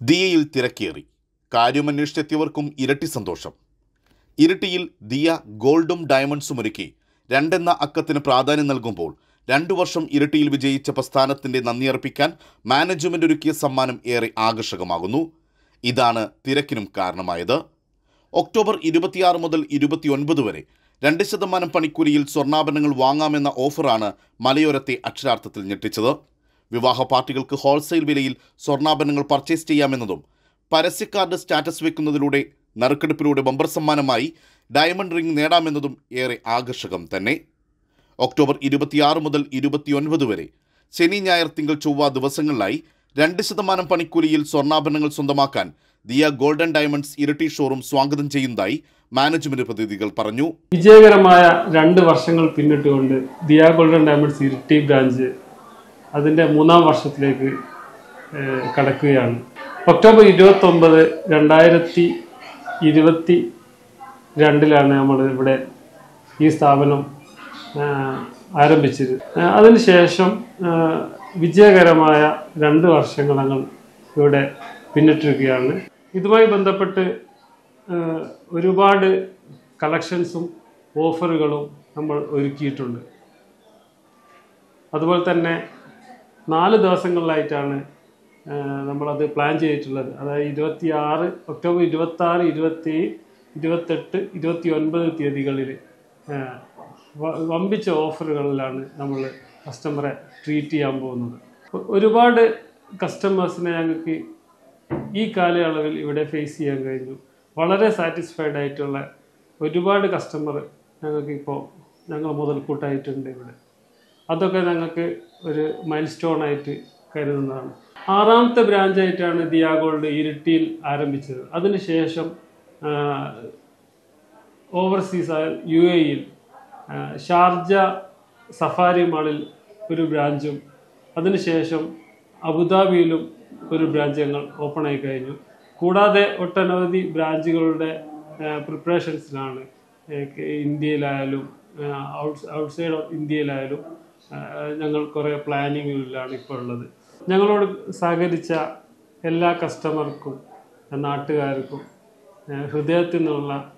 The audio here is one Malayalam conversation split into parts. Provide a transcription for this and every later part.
ദിയയിൽ തിരക്കേറി. കാര്യമന്വേഷിച്ചെത്തിയവർക്കും ഇരട്ടി സന്തോഷം. ഇരട്ടിയിൽ ദിയ ഗോൾഡും ഡയമണ്ട്സും ഒരുക്കി രണ്ടെന്ന അക്കത്തിന് പ്രാധാന്യം നൽകുമ്പോൾ രണ്ടു വർഷം ഇരട്ടിയിൽ വിജയിച്ച പ്രസ്ഥാനത്തിന്റെ നന്ദി അർപ്പിക്കാൻ മാനേജ്മെന്റ് ഒരുക്കിയ സമ്മാനം ഏറെ ആകർഷകമാകുന്നു. ഇതാണ് തിരക്കിനും കാരണമായത്. ഒക്ടോബർ ഇരുപത്തിയാറ് മുതൽ ഇരുപത്തിയൊൻപത് വരെ രണ്ട് ശതമാനം പണിക്കൂലിയിൽ സ്വർണാഭരണങ്ങൾ വാങ്ങാമെന്ന ഓഫറാണ് മലയോരത്തെ അക്ഷരാർത്ഥത്തിൽ ഞെട്ടിച്ചത്. വിവാഹ പാർട്ടികൾക്ക് ഹോൾസെയിൽ വിലയിൽ സ്വർണാഭരണങ്ങൾ പർച്ചേസ് ചെയ്യാമെന്നതും പരസ്യക്കാർഡ് സ്റ്റാറ്റസ് വെക്കുന്നതിലൂടെ നറുക്കെടുപ്പിലൂടെ ബമ്പർ സമ്മാനമായി ഡയമണ്ട് റിംഗ് നേടാമെന്നതും ഏറെ ആകർഷകം തന്നെ. ഒക്ടോബർ ഇരുപത്തിയാറ് മുതൽ ഇരുപത്തിയൊൻപത് വരെ ശനി ഞായർ തിങ്കൾ ചൊവ്വ ദിവസങ്ങളിലായി രണ്ട് ശതമാനം പണിക്കൂലിയിൽ സ്വർണാഭരണങ്ങൾ സ്വന്തമാക്കാൻ Diya golden diamonds Iritty showroom സ്വാഗതം ചെയ്യുന്നതായി മാനേജ്മെന്റ് പ്രതിനിധികൾ പറഞ്ഞു. വിജയകരമായ രണ്ട് വർഷങ്ങൾ പിന്നിട്ടുകൊണ്ട് Diya golden diamonds Iritty branch അതിന്റെ മൂന്നാം വർഷത്തിലേക്ക് കടക്കുകയാണ്. ഒക്ടോബർ ഇരുപത്തൊമ്പത് രണ്ടായിരത്തി ഇരുപത്തി രണ്ടിലാണ് നമ്മൾ ഇവിടെ ഈ സ്ഥാപനം ആരംഭിച്ചത്. അതിനുശേഷം വിജയകരമായ രണ്ട് വർഷങ്ങൾ ഞങ്ങൾ ഇവിടെ പിന്നിട്ടിരിക്കുകയാണ്. ഇതുമായി ബന്ധപ്പെട്ട് ഒരുപാട് കളക്ഷൻസും ഓഫറുകളും നമ്മൾ ഒരുക്കിയിട്ടുണ്ട്. അതുപോലെ തന്നെ നാല് ദിവസങ്ങളിലായിട്ടാണ് നമ്മളത് പ്ലാൻ ചെയ്തിട്ടുള്ളത്. അതായത് ഇരുപത്തി ആറ് ഒക്ടോബർ ഇരുപത്തി ആറ് ഇരുപത്തി ഇരുപത്തെട്ട് ഇരുപത്തി ഒൻപത് തീയതികളിൽ വമ്പിച്ച ഓഫറുകളിലാണ് നമ്മൾ കസ്റ്റമറെ ട്രീറ്റ് ചെയ്യാൻ പോകുന്നത്. ഒരുപാട് കസ്റ്റമേഴ്സിനെ ഞങ്ങൾക്ക് ഈ കാലയളവിൽ ഇവിടെ ഫേസ് ചെയ്യാൻ കഴിഞ്ഞു. വളരെ സാറ്റിസ്ഫൈഡ് ആയിട്ടുള്ള ഒരുപാട് കസ്റ്റമർ ഞങ്ങൾക്ക് ഇപ്പോൾ ഞങ്ങൾ മുതൽക്കൂട്ടായിട്ടുണ്ട് ഇവിടെ. അതൊക്കെ ഞങ്ങൾക്ക് ഒരു മൈൽ സ്റ്റോൺ ആയിട്ട് കരുതുന്നതാണ്. ആറാമത്തെ ബ്രാഞ്ചായിട്ടാണ് ദിയാ ഗോൾഡ് ഇരിട്ടിയിൽ ആരംഭിച്ചത്. അതിനുശേഷം ഓവർസീസ് ആയ യു എയിൽ ഷാർജ സഫാരി മാളിൽ ഒരു ബ്രാഞ്ചും അതിനുശേഷം അബുദാബിയിലും ഒരു ബ്രാഞ്ച് ഞങ്ങൾ ഓപ്പൺ ആയി കഴിഞ്ഞു. കൂടാതെ ഒട്ടനവധി ബ്രാഞ്ചുകളുടെ പ്രിപ്പറേഷൻസിലാണ് ഇന്ത്യയിലായാലും ഔട്ട്സൈഡ് ഓഫ് ഇന്ത്യയിലായാലും ഞങ്ങൾ കുറേ പ്ലാനിങ്ങിലാണ് ഇപ്പോൾ ഉള്ളത്. ഞങ്ങളോട് സഹകരിച്ച എല്ലാ കസ്റ്റമർക്കും നാട്ടുകാർക്കും ഹൃദയത്തിൽ നിന്നുള്ള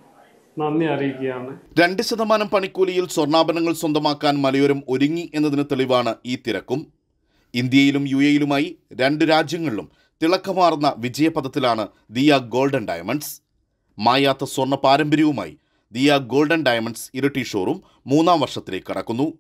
നന്ദി അറിയിക്കുകയാണ്. രണ്ട് ശതമാനം പണിക്കൂലിയിൽ സ്വർണാഭരണങ്ങൾ സ്വന്തമാക്കാൻ മലയോരം ഒരുങ്ങി എന്നതിന് തെളിവാണ് ഈ തിരക്കും. ഇന്ത്യയിലും യു എയിലുമായി രണ്ട് രാജ്യങ്ങളിലും തിളക്കമാർന്ന വിജയപഥത്തിലാണ് ദിയ ഗോൾഡൻ ഡയമണ്ട്സ്. മായാത്ത സ്വർണ പാരമ്പര്യവുമായി Diya golden diamonds Iritty showroom മൂന്നാം വർഷത്തിലേക്ക് കടക്കുന്നു.